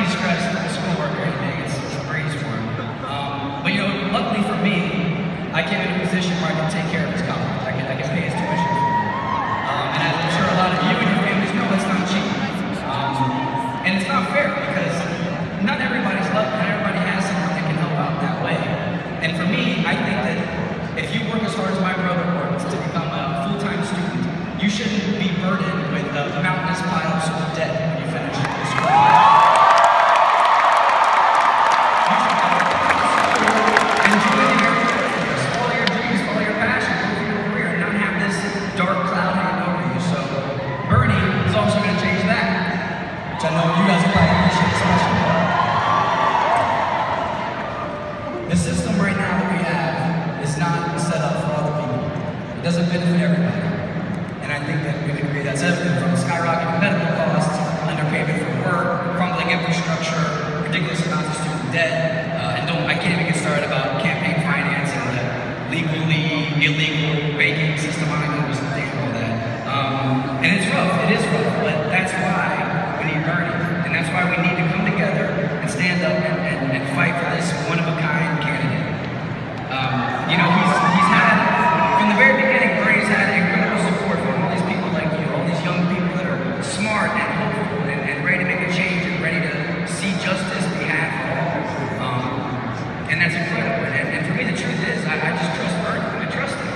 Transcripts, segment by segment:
be stressed with schoolwork or anything. It's, it's breeze for him. Um, but you know, luckily for me, I came in a position where I can take care of his college. I can, I can pay his tuition. Um, and as I'm sure a lot of you and your families know, it's not cheap. Um, and it's not fair because not everybody's lucky. Not everybody has someone that can help out that way. And for me, I think that if you work as hard as my brother works to become a full-time student, you shouldn't be burdened with uh, Know you guys probably appreciate, especially. The system right now that we have is not set up for other people. It doesn't benefit everybody. And I think that we can agree that's everything from skyrocketing medical costs, underpayment for work, crumbling infrastructure, ridiculous amounts of student debt, uh, and don't I can't even get started about campaign finance and the legally illegal banking system. I don't understand all that. Um, and it's rough. It is rough, fight for this one-of-a-kind candidate. Um, you know, he's, he's had, from the very beginning, Bernie's had incredible support from all these people like you, all these young people that are smart and hopeful and, and ready to make a change and ready to see justice be had all. Um, and that's incredible. And, and for me, the truth is, I, I just trust Bernie. I trust him.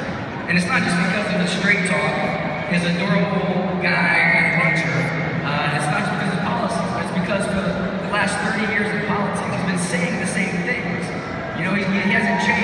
And it's not just because of the straight talk, his adorable guy and nature. Uh, it's not just because of policies, it's because for the last 30 years he hasn't changed.